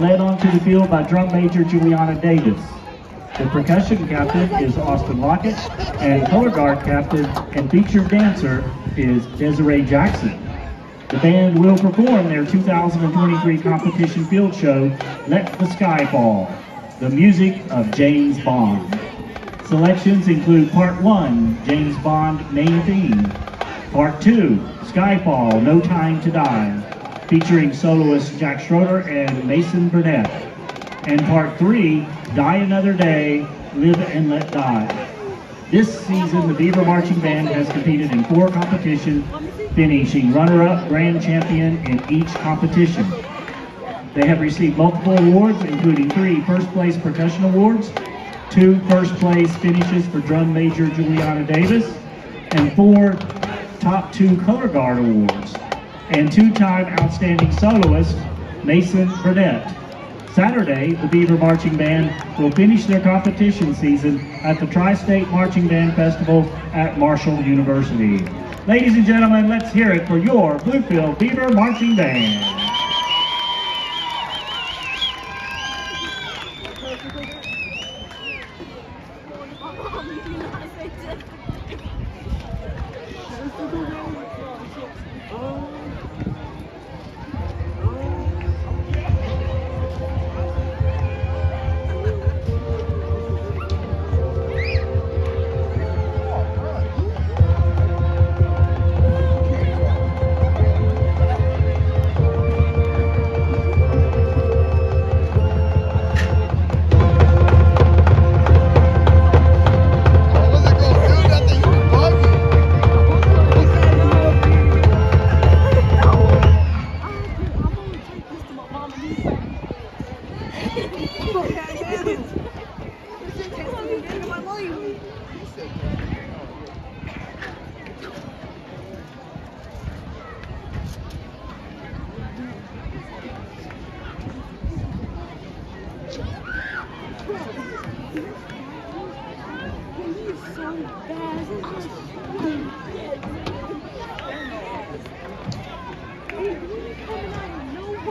led onto the field by drum major Juliana Davis. The percussion captain is Austin Lockett, and color guard captain and featured dancer is Desiree Jackson. The band will perform their 2023 competition field show, Let the Sky Fall, the music of James Bond. Selections include Part 1, James Bond main theme, Part 2, Skyfall, No Time to Die, featuring soloist Jack Schroeder and Mason Burnett. And Part 3, Die Another Day, Live and Let Die. This season, the Beaver Marching Band has competed in four competitions, finishing runner-up, grand champion in each competition. They have received multiple awards, including three first place percussion awards, two first place finishes for drum major Juliana Davis, and four top two color guard awards, and two-time outstanding soloist Mason Burnett. Saturday, the Beaver Marching Band will finish their competition season at the Tri-State Marching Band Festival at Marshall University. Ladies and gentlemen, let's hear it for your Bluefield Beaver Marching Band. Oh.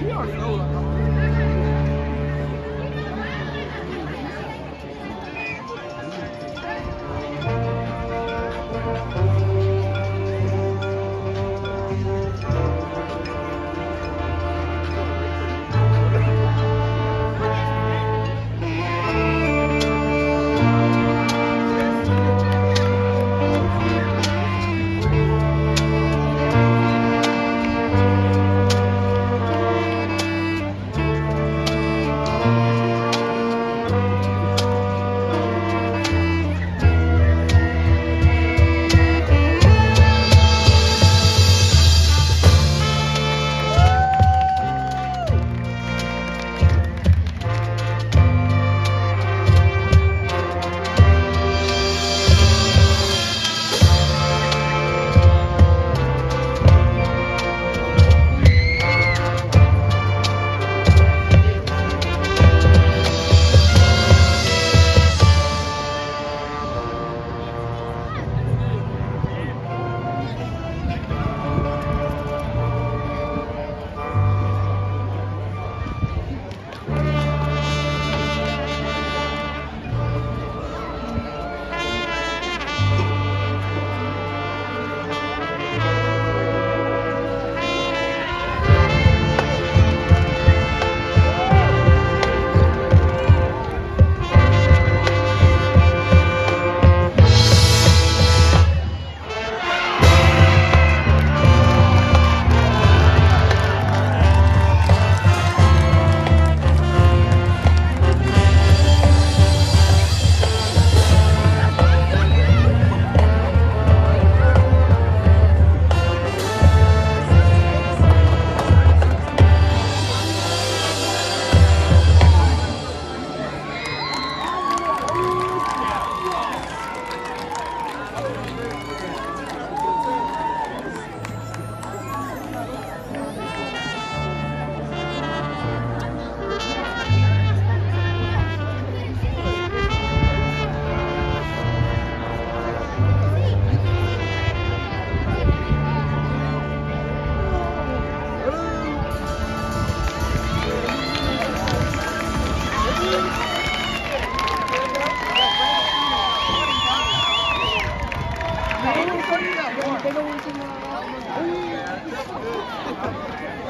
这样的时候了。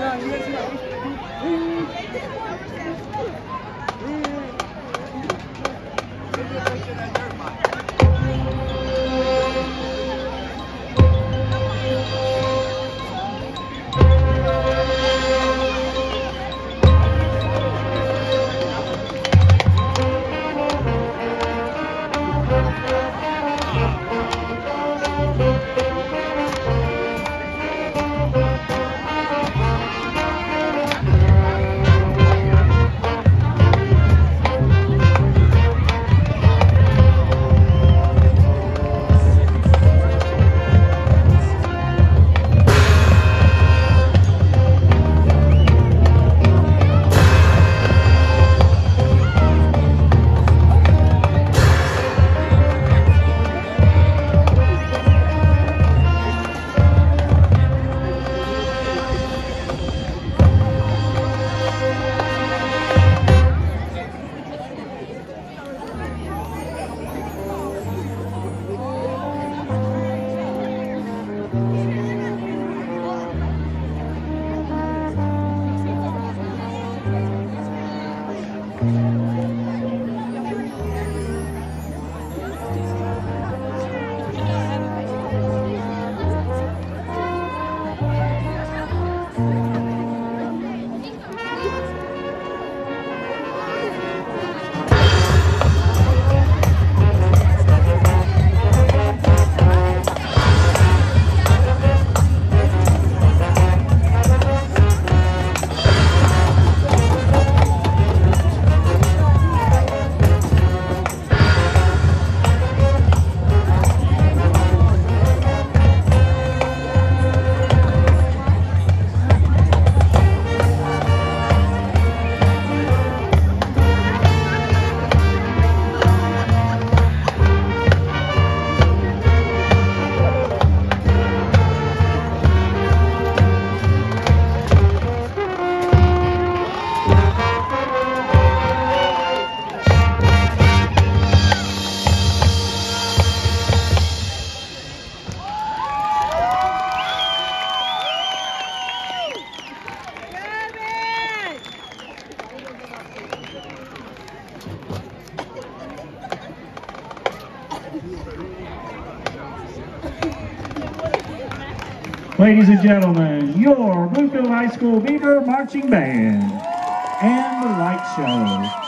Thank Ladies and gentlemen, your Bluefield High School Beaver Marching Band and the light show.